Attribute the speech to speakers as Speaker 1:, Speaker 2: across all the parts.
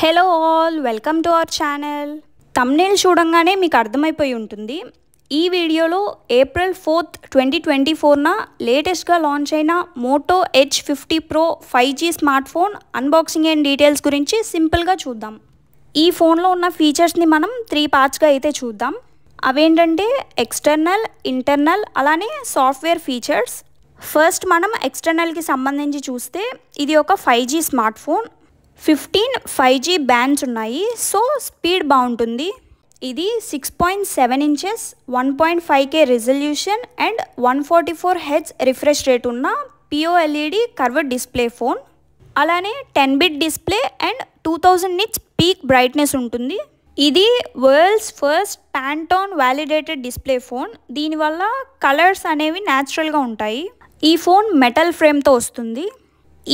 Speaker 1: Hello all welcome to our channel thumbnail చూడంగానే మీకు అర్థమైపోయి ఉంటుంది. ఈ వీడియోలో ఏప్రిల్ ఫోర్త్ ట్వంటీ ట్వంటీ ఫోర్న లేటెస్ట్గా లాంచ్ అయిన Moto Edge fifty Pro five G smart phone unboxing and details గురించి సింపుల్గా చూద్దాం. ఈ ఫోన్లో ఉన్న ఫీచర్స్ని మనం త్రీ పార్ట్స్గా అయితే చూద్దాం. అవేంటంటే ఎక్స్టర్నల్ ఇంటర్నల్ అలానే సాఫ్ట్వేర్ ఫీచర్స్ ఫస్ట్ మనం ఎక్స్టర్నల్కి సంబంధించి చూస్తే ఇది ఒక five G smart phone fifteen five G bands ఉన్నాయి. సో స్పీడ్ బాగుంటుంది. ఇది six point seven inches one point five K resolution and one forty four H refresh rate ఉన్న పిఓఎల్ఈడి కర్వ్డ్ డిస్ప్లే ఫోన్. అలానే ten bit display and two thousand nits peak brightness ఉంటుంది. ఇది world's first Pantone validated display phone. దీనివల్ల colours అనేవి న్యాచురల్గా ఉంటాయి. ఈ phone metal ఫ్రేమ్తో వస్తుంది.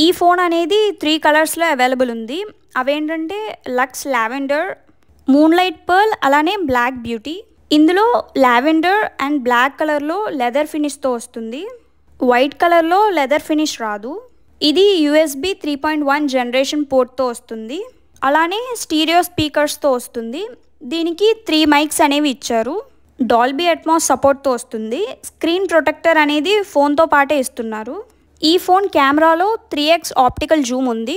Speaker 1: ఈ ఫోన్ అనేది త్రీ కలర్స్లో అవైలబుల్ ఉంది. అవేంటంటే Luxe lavender moon light pearl అలానే బ్లాక్ బ్యూటీ ఇందులో లావెండర్ అండ్ బ్లాక్ కలర్లో లెదర్ ఫినిష్తో వస్తుంది. వైట్ కలర్లో లెదర్ ఫినిష్ రాదు. ఇది USB three point one generation పోర్ట్తో వస్తుంది. అలానే స్టీరియో స్పీకర్స్తో వస్తుంది. దీనికి త్రీ మైక్స్ అనేవి ఇచ్చారు. డాల్బీ అట్మాస్ సపోర్ట్తో వస్తుంది. స్క్రీన్ ప్రొటెక్టర్ అనేది ఫోన్తో పాటే ఇస్తున్నారు. ఈ ఫోన్ కెమెరాలో త్రీ ఎక్స్ ఆప్టికల్ జూమ్ ఉంది.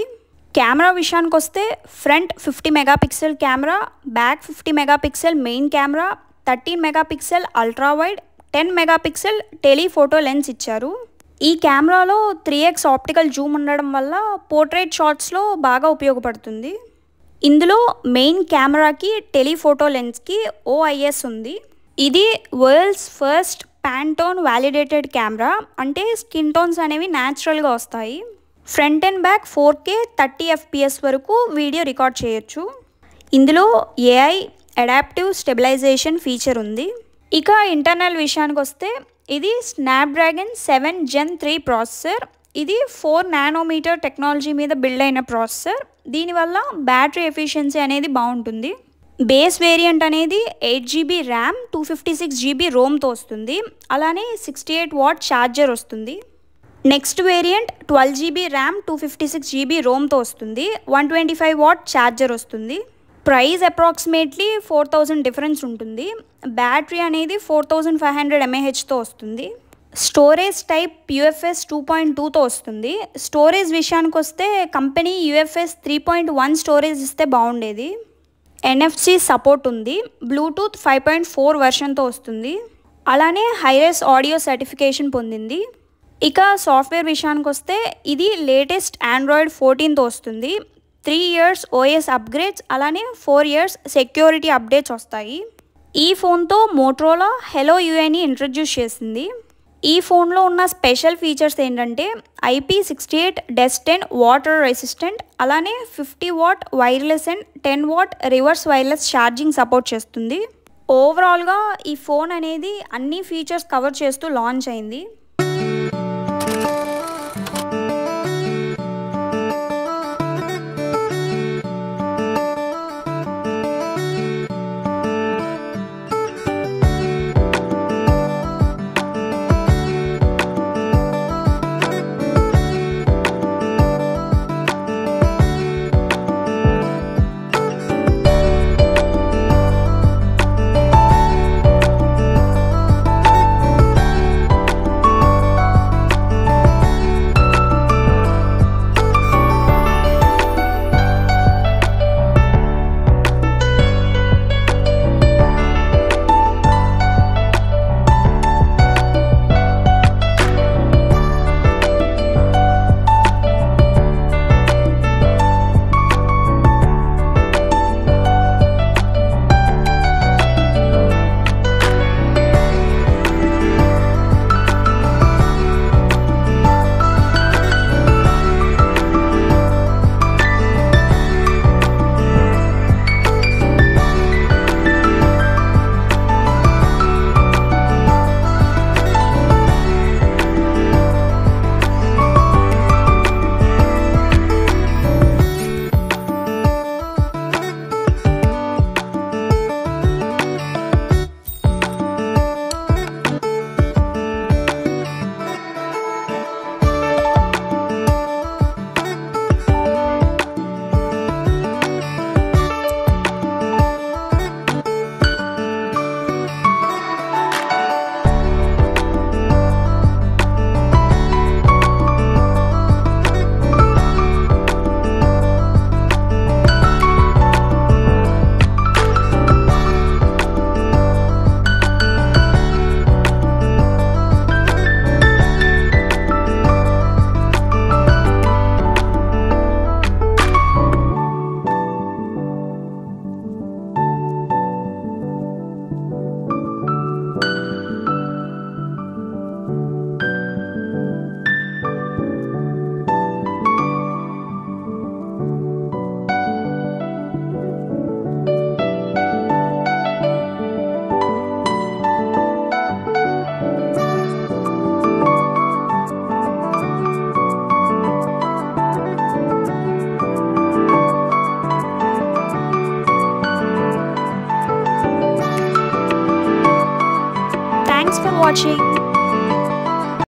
Speaker 1: కెమెరా విషయానికి వస్తే front fifty megapixel camera back fifty megapixel main camera thirteen megapixel ultra wide ten megapixel telephoto lens ఇచ్చారు. ఈ కెమెరాలో త్రీ ఎక్స్ ఆప్టికల్ జూమ్ ఉండడం వల్ల పోర్ట్రేట్ షాట్స్లో బాగా ఉపయోగపడుతుంది. ఇందులో మెయిన్ కెమెరాకి టెలిఫోటో లెన్స్కి ఓఐఎస్ ఉంది. ఇది world's first Pantone validated camera అంటే స్కిన్ టోన్స్ అనేవి న్యాచురల్గా వస్తాయి. Front and back four K thirty FPS వరకు వీడియో రికార్డ్ చేయొచ్చు. ఇందులో ఏఐ అడాప్టివ్ స్టెబిలైజేషన్ ఫీచర్ ఉంది. ఇక ఇంటర్నల్ విషయానికి వస్తే ఇది Snapdragon seven gen three processor. ఇది ఫోర్ నానోమీటర్ టెక్నాలజీ మీద బిల్డ్ అయిన ప్రాసెసర్. దీనివల్ల బ్యాటరీ ఎఫిషియన్సీ అనేది బాగుంటుంది. బేస్ వేరియంట్ అనేది eight GB RAM two fifty six GB రోమ్తో వస్తుంది. అలానే సిక్స్టీ ఎయిట్ వాట్ ఛార్జర్ వస్తుంది. Next variant twelve GB RAM two fifty six GB రోమ్తో వస్తుంది. One twenty five watt charger వస్తుంది. Price approximately four thousand difference ఉంటుంది. Battery అనేది four thousand five hundred ఎంఏహెచ్తో వస్తుంది. Storage type UFS two point టూతో వస్తుంది. Storage విషయానికి వస్తే company UFS three point one storage ఇస్తే బాగుండేది. ఎన్ఎఫ్సి సపోర్ట్ ఉంది. బ్లూటూత్ ఫైవ్ పాయింట్ ఫోర్ వెర్షన్తో వస్తుంది. అలానే హైరెస్ ఆడియో సర్టిఫికేషన్ పొందింది. ఇక సాఫ్ట్వేర్ విషయానికి వస్తే ఇది లేటెస్ట్ ఆండ్రాయిడ్ ఫోర్టీన్తో వస్తుంది. త్రీ ఇయర్స్ ఓఎస్ అప్గ్రేడ్స్ అలానే ఫోర్ ఇయర్స్ సెక్యూరిటీ అప్డేట్స్ వస్తాయి. ఈ ఫోన్తో మోట్రోలా హెలో యూఐని ఇంట్రడ్యూస్ చేసింది. ఈ ఫోన్లో ఉన్న స్పెషల్ ఫీచర్స్ ఏంటంటే IP sixty eight dust and water resistant అలానే fifty watt wireless and ten watt reverse wireless charging support చేస్తుంది. ఓవరాల్గా ఈ ఫోన్ అనేది అన్ని ఫీచర్స్ కవర్ చేస్తూ లాంచ్ అయింది. watching.